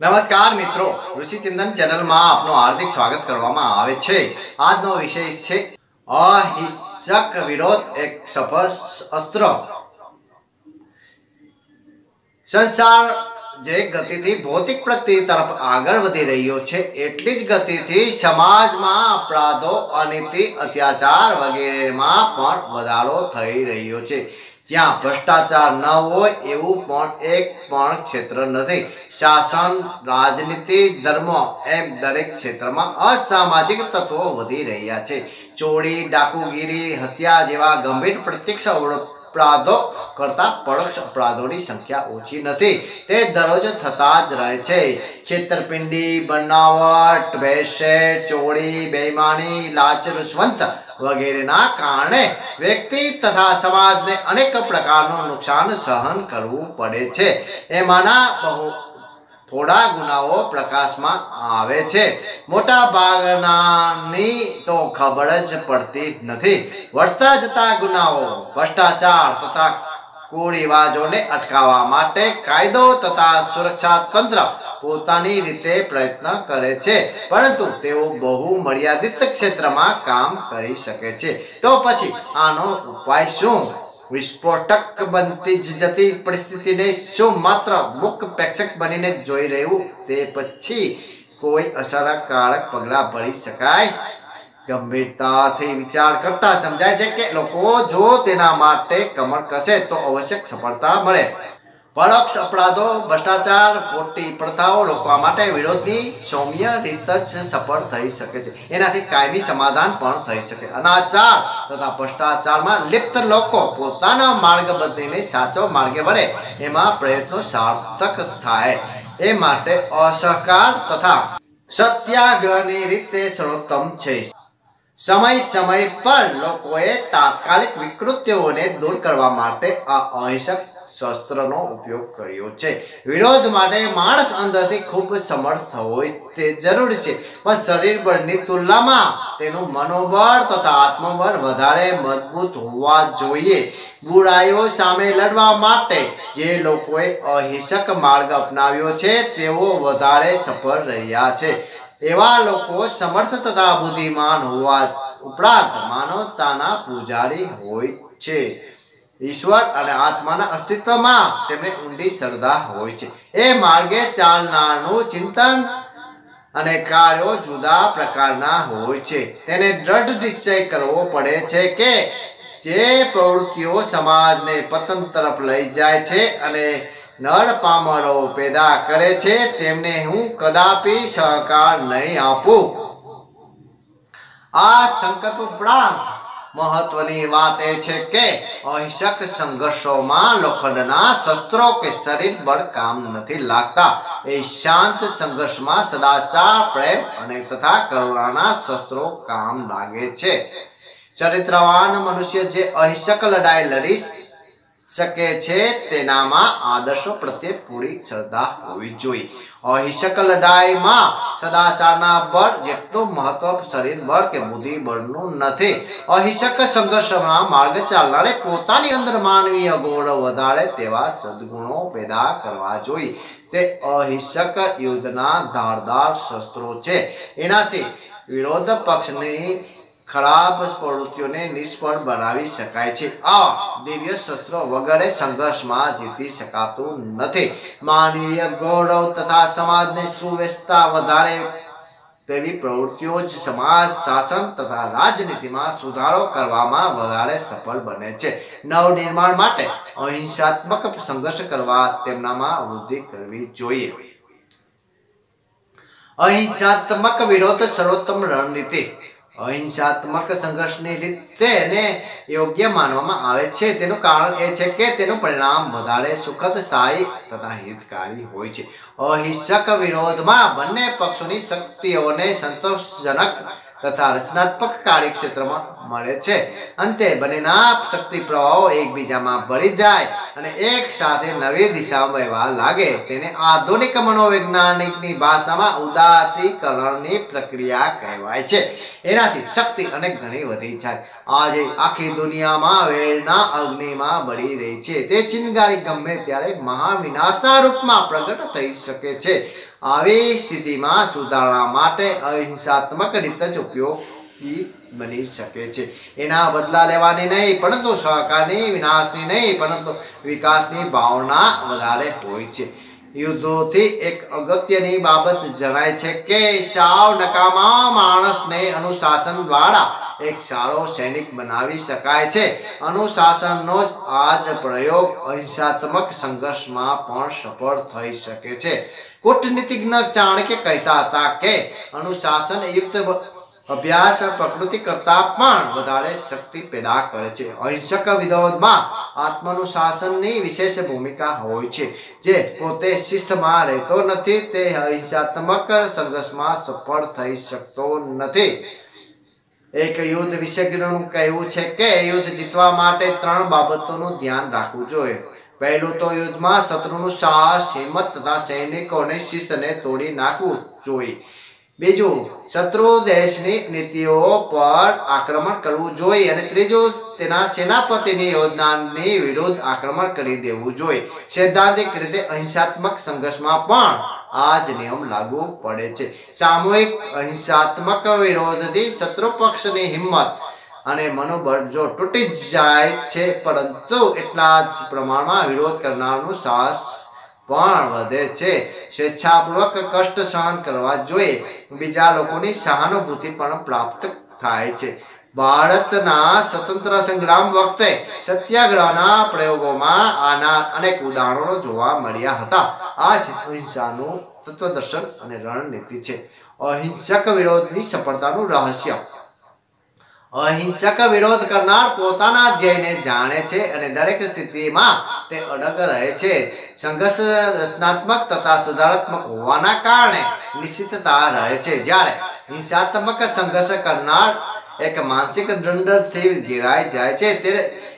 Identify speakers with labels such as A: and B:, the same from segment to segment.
A: નમસ્કાર મિત્રો ઋષિચિંતન ચેનલમાં આપનું હાર્દિક સ્વાગત કરવામાં આવે છે. આજનો વિષય છે, અહિંસક વિરોધ એક સફળ અસ્ત્ર. સંસાર જે ગતિથી ભૌતિક પ્રગતિ તરફ આગળ વધી રહ્યો છે, એટલી જ ગતિથી સમાજમાં અપરાધો, અનિતિ, અત્યાચાર વગેરેમાં પણ વધારો થઈ રહ્યો છે. જ્યાં ભ્રષ્ટાચાર ન હોય એવું પણ એક પણ ક્ષેત્ર નથી. શાસન, રાજનીતિ, ધર્મ એમ દરેક ક્ષેત્રમાં અસામાજિક તત્વો વધી રહ્યા છે. ચોરી, ડાકુગીરી, હત્યા જેવા ગંભીર પ્રત્યક્ષ અપરાધો કરતા પરોક્ષ અપરાધોની સંખ્યા ઓછી નથી. તે દરરોજ થતા જ રહે છે. છેતરપિંડી, બનાવટ ભેળસેળ ચોરી બેઈમાની લાચ રૂશ્વંત વગેરેના કારણે વ્યક્તિ તથા સમાજને અનેક પ્રકારનું નુકસાન સહન કરવું પડે છે. એમાંના બહુ થોડા ગુનાઓ પ્રકાશમાં આવે છે. મોટા ભાગનાની તો ખબર જ પડતી નથી. વધતા જતા ગુનાઓ, ભ્રષ્ટાચાર તથા કુરિવાજોને અટકાવવા માટે કાયદો તથા સુરક્ષા તંત્ર પોતાની રીતે પ્રયત્ન કરે છે. પરંતુ તેઓ બહુ મર્યાદિત ક્ષેત્રમાં કામ કરી શકે છે. તો પછી આનો ઉપાય શું? વિસ્ફોટક બનતી જ જતી પરિસ્થિતિને શું માત્ર મુખ પ્રેક્ષક બનીને જોઈ રહ્યું તે પછી કોઈ અસરકારક પગલાં ભરી શકાય? ગંભીરતાથી વિચાર કરતા સમજાય છે કે લોકો જો તેના માટે કમર કસે તો અવશ્ય સફળતા મળે. પરોક્ષ અપરાધો, ભ્રષ્ટાચાર, ખોટી પ્રથાઓ રોકવા માટે વિરોધની સૌમ્ય રીત જ સફળ થઈ શકે છે. એનાથી કાયમી સમાધાન પણ થઈ શકે. અનાચાર તથા ભ્રષ્ટાચારમાં લિપ્ત લોકો પોતાના માર્ગ બદલીને સાચો માર્ગે વળે, એમાં પ્રયત્નો સાર્થક થાય. એ માટે અસહકાર તથા સત્યાગ્રહની રીતે સર્વોત્તમ છે. સમય સમય પર લોકોએ તાત્કાલિક વિકૃતિઓને દૂર કરવા માટે આ અહિંસક શસ્ત્રનો ઉપયોગ કર્યો છે. વિરોધ માટે માણસ અંદરથી ખૂબ સમર્થ હોય તે જરૂરી છે. પણ શરીર બળની તુલનામાં તેનું મનોબળ તથા આત્મબળ વધારે મજબૂત હોવા જોઈએ. બુરાઈઓ સામે લડવા માટે જે લોકોએ અહિંસક માર્ગ અપનાવ્યો છે, તેઓ વધારે સફળ રહ્યા છે. એવા લોકો સમર્થ તથા બુદ્ધિમાન હોવા ઉપરાંત માનવતાના પૂજારી હોય છે. ઈશ્વર અને આત્માના અસ્તિત્વમાં તેમને ઊંડી શ્રદ્ધા હોય છે. એ માર્ગે ચાલનારનું ચિંતન અને કાર્યો જુદા પ્રકારના હોય છે. તેને દ્રઢ નિશ્ચય કરવો પડે છે કે જે પ્રવૃત્તિઓ સમાજને પતન તરફ લઈ જાય છે અને નર પામરો પેદા કરે છે, તેમને હું કદાપી સહકાર નહીં આપું. આ સંકલ્પ ઉપરાંત મહત્વની વાત એ છે કે અહિંસક સંઘર્ષોમાં લોખંડના શસ્ત્રો કે શરીર બળ કામ નથી લાગતા. એ શાંત સંઘર્ષમાં સદાચાર, પ્રેમ અને તથા કરુણાના શસ્ત્રો કામ લાગે છે. ચરિત્રવાન મનુષ્ય જે અહિંસક લડાઈ લડી શકે છે તેનામાં આદર્શો પ્રત્યે પૂરી શ્રદ્ધા હોવી જોઈએ. અહિંસક લડાઈમાં સદાચારના બળ જેટલું મહત્વ શરીર બળ કે બુદ્ધિ બળનું નથી. અહિંસક સંઘર્ષમાં માર્ગ ચાલનારે પોતાની અંદર માનવીય ગુણ વધારે તેવા સદગુણો પેદા કરવા જોઈએ. તે અહિંસક યુદ્ધના ધારદાર શસ્ત્રો છે. એનાથી વિરોધ પક્ષની ખરાબ પ્રવૃત્તિઓને નિષ્ફળ બનાવી શકાય છે. આ દિવ્ય શસ્ત્રો વગેરે સંઘર્ષમાં જીતી શકાતું નથી. માનવીય ગૌરવ તથા સમાજને સુવ્યવસ્થા વધારે તેવી પ્રવૃત્તિઓ જ સમાજ, શાસન તથા રાજનીતિમાં સુધારો કરવામાં વધારે સફળ બને છે. નવનિર્માણ માટે અહિંસાત્મક સંઘર્ષ કરવા તેમનામાં વૃદ્ધિ કરવી જોઈએ. અહિંસાત્મક વિરોધ સર્વોત્તમ રણનીતિ અહિંસાત્મક સંઘર્ષની રીતે એને યોગ્ય માનવામાં આવે છે. તેનું કારણ એ છે કે તેનું પરિણામ વધારે સુખદ, સ્થાયી તથા હિતકારી હોય છે. અહિંસક વિરોધમાં બંને પક્ષોની શક્તિઓને સંતોષજનક તથા રચનાત્મક કાર્યક્ષેત્રમાં મળે છે. અંતે બંનેના શક્તિ પ્રવાહો એકબીજામાં ભળી જાય અને એક સાથે નવી દિશામાં વહેવા લાગે. તેને આધુનિક મનોવૈજ્ઞાનિકની ભાષામાં ઉદાતીકરણની પ્રક્રિયા કહેવાય છે. એનાથી શક્તિ અનેક ઘણી વધી જાય. આજે આખી દુનિયામાં વેળના અગ્નિમાં બળી રહી છે. તે ચિનગારી ગમે ત્યારે મહાવિનાશના રૂપમાં પ્રગટ થઈ શકે છે. આવી સ્થિતિમાં સુધારણા માટે અહિંસાત્મક રીતે જ ઉપયોગી બની શકે છે. એના બદલા લેવાની નહીં, પરંતુ સહકારની, વિનાશની નહીં, પરંતુ વિકાસની ભાવના વધારે હોય છે. યુદ્ધોથી એક અગત્યની બાબત જણાય છે કે, સાવ નકામા માણસને અનુશાસન દ્વારા એક સારો સૈનિક બનાવી શકાય છે. અનુશાસનનો જ આ જ પ્રયોગ અહિંસાત્મક સંઘર્ષમાં પણ સફળ થઈ શકે છે. કૂટનીતિજ્ઞ ચાણક્ય કહેતા હતા કે અનુશાસન યુક્ત અભ્યાસ પ્રકૃતિ કરતા પણ વધારે શક્તિ પેદા કરે છે. અહિંસક વિરોધમાં આત્માનુશાસનની વિશેષ ભૂમિકા હોય છે, જે પોતે શિસ્તમાં રહેતો નથી, તે અહિંસાત્મક સંઘર્ષમાં સફળ થઈ શકતો નથી. એક યુદ્ધ વિશેષજ્ઞનું કહેવું છે કે યુદ્ધ જીતવા માટે ત્રણ બાબતોનું ધ્યાન રાખવું જોઈએ. પહેલું તો યુદ્ધમાં શત્રુનું સાહસ, હિંમત તથા સૈનિકોને શિસ્તને તોડી નાખવું જોઈએ બીજું, શત્રુ દેશની નીતિઓ પર આક્રમણ કરવું જોઈએ અને ત્રીજું, તેના સેનાપતિની યોજનાની વિરુદ્ધ આક્રમણ કરી દેવું જોઈએ સૈદ્ધાંતિક રીતે અહિંસાત્મક સંઘર્ષમાં પણ આ જ નિયમ લાગુ પડે છે. સામૂહિક અહિંસાત્મક વિરોધથી શત્રુ પક્ષની હિંમત અને મનોબળ જો તૂટી જાય છે, પરંતુ એટલા જ પ્રમાણમાં વિરોધ કરનારનું સાહસ પણ વધે છે. સ્વેચ્છાપૂર્વક કષ્ટ સહન કરવા જોઈએ. બીજા લોકોની સહાનુભૂતિ પણ પ્રાપ્ત થાય છે. ભારતના સ્વતંત્ર સંગ્રામ વખતે સત્યાગ્રહના પ્રયોગોમાં આના અનેક ઉદાહરણો જોવા મળ્યા હતા. આ જ અહિંસાનું તત્વદર્શન અને રણનીતિ છે. અહિંસક વિરોધની સફળતાનું રહસ્ય. અહિંસક વિરોધ કરનાર પોતાના ધ્યેયને જાણે છે અને દરેક સ્થિતિમાં તે અડગ રહે છે. સંઘર્ષ રચનાત્મક તથા સુધારાત્મક હોવાના કારણે નિશ્ચિતતા રહે છે. જ્યારે હિંસાત્મક સંઘર્ષ કરનાર એક માનસિક દંડથી ઘેરાઈ જાય છે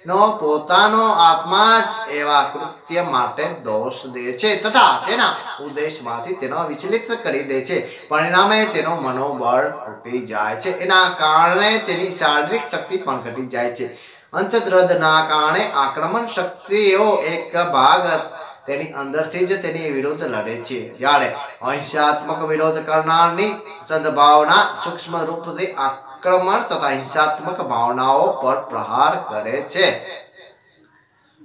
A: તેનો પોતાનો આત્મા જ એવા કૃત્ય માટે દોષ દે છે તથા તેના ઉદ્દેશમાંથી તેનો વિચલિત કરી દે છે. પરિણામે તેનો મનોબળ તૂટી જાય છે. એના કારણે તેની શારીરિક શક્તિ પણ ઘટી જાય છે. અંતદ્રદના કારણે આક્રમણ શક્તિઓ એક ભાગ તેની અંદરથી જ તેની વિરોધ લડે છે. જ્યારે અહિંસાત્મક વિરોધ કરનારની સદભાવના સૂક્ષ્મ રૂપથી આક્રમણ તથા હિંસાત્મક ભાવનાઓ પર પ્રહાર કરે છે.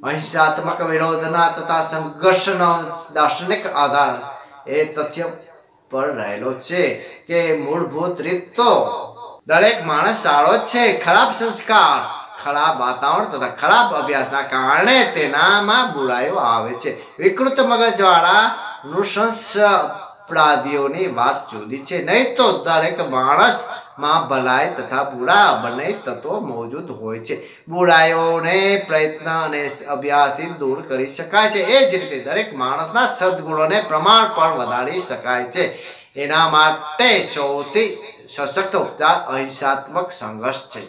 A: અહિંસાત્મક વિરોધના તથા સંઘર્ષનો દાર્શનિક આધાર એ તથ્ય પર રહેલો છે કે મૂળભૂત રીત તો દરેક માણસ સારો જ છે, ખરાબ સંસ્કાર, ખરાબ વાતાવરણ તથા ખરાબ અભ્યાસના કારણે તેનામાં બુરાઈઓ આવે છે. વિકૃત મગજવાળા નૃશંસ અપરાધીઓની વાત જુદી છે. નહીં તો દરેક માણસમાં ભલાઈ તથા બુરા બંને તત્વો મોજૂદ હોય છે. બુરાઈઓને પ્રયત્ન અને અભ્યાસથી દૂર કરી શકાય છે. એ જ રીતે દરેક માણસના સદગુણોને પ્રમાણ પણ વધારી શકાય છે. એના માટે સૌથી સશક્ત ઉપચાર અહિંસાત્મક સંઘર્ષ છે.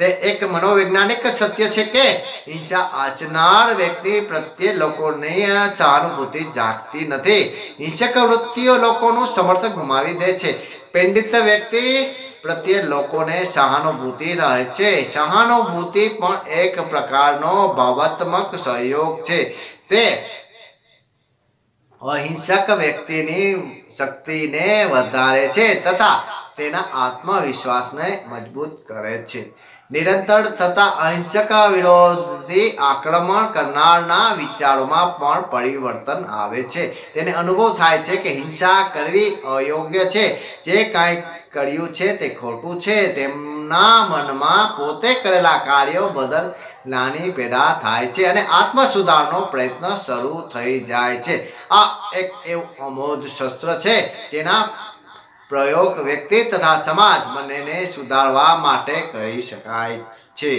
A: તે એક મનોવૈજ્ઞાનિક સત્ય છે કે હિંસા આચનાર વ્યક્તિ પ્રત્યે લોકોની સહાનુભૂતિ જાગતી નથી. હિંસક વૃત્તિઓ લોકોનું સમર્થન ગુમાવી દે છે. પીડિત વ્યક્તિ પ્રત્યે લોકોને સહાનુભૂતિ રહે છે. સહાનુભૂતિ પણ એક પ્રકારનો ભાવાત્મક સહયોગ છે. તે અહિંસક વ્યક્તિની શક્તિને વધારે છે તથા તેના આત્મવિશ્વાસને મજબૂત કરે છે. નિરંતર થતા અહિંસક વિરોધથી આક્રમણ કરનારના વિચારોમાં પણ પરિવર્તન આવે છે. તેને અનુભવ થાય છે કે હિંસા કરવી અયોગ્ય છે. જે કાંઈ કર્યું છે તે ખોટું છે. તેમના મનમાં પોતે કરેલા કાર્યો બદલ નાની પેદા થાય છે અને આત્મ સુધારનો પ્રયત્ન શરૂ થઈ જાય છે. આ એક એવું અમોધ શસ્ત્ર છે જેના પ્રયોગ વ્યક્તિ તથા સમાજ બંનેને સુધારવા માટે કરી શકાય છે.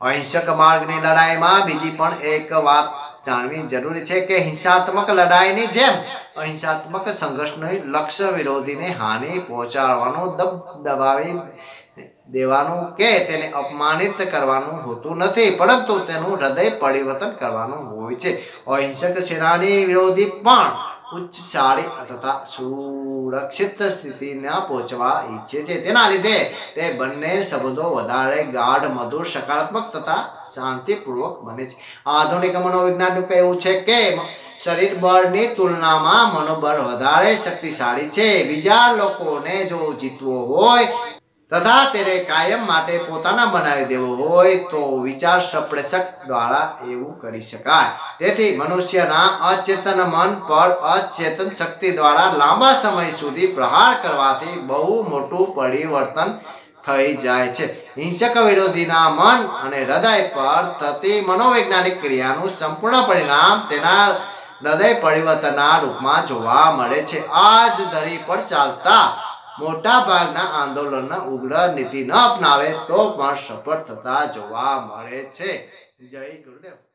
A: અહિંસક માર્ગની લડાઈમાં બીજી પણ એક વાત જાણવી જરૂરી છે કે હિંસાત્મક લડાઈની જેમ અહિંસાત્મક સંઘર્ષનું લક્ષ્ય વિરોધીને હાનિ પહોંચાડવાનું દબ દબાવી દેવાનું કે તેને અપમાનિત કરવાનું હોતું નથી, પરંતુ તેનું હૃદય પરિવર્તન કરવાનું હોય છે. અહિંસક સેનાની વિરોધી પણ ઉચ્ચશાળી તથા સુરક્ષિત સ્થિતિને પહોંચવા ઈચ્છે છે. તેના લીધે તે બંને શબ્દો વધારે ગાઢ, મધુર, સકારાત્મક તથા શાંતિપૂર્વક બને છે. આધુનિક મનોવિજ્ઞાનનું કહેવું છે કે શરીર બળની તુલનામાં મનોબળ વધારે શક્તિશાળી છે. બીજા લોકોને જો જીતવો હોય તથા તેને કાયમ માટે પોતાના બનાવી દેવો હોય તો વિચાર સપ્રેષક દ્વારા એવું કરી શકાય. તેથી મનુષ્યના અચેતન મન પર અચેતન શક્તિ દ્વારા લાંબા સમય સુધી પ્રહાર કરવાથી બહુ મોટું પરિવર્તન થઈ જાય છે. હિંસક વિરોધીના મન અને હૃદય પર થતી મનોવૈજ્ઞાનિક ક્રિયાનું સંપૂર્ણ પરિણામ તેના હૃદય પરિવર્તનના રૂપમાં જોવા મળે છે. આ જ ધરી પર ચાલતા મોટા ભાગના આંદોલનના ઉગ્ર નીતિ ન અપનાવે તો પણ સફળ થતા જોવા મળે છે. જય ગુરુદેવ.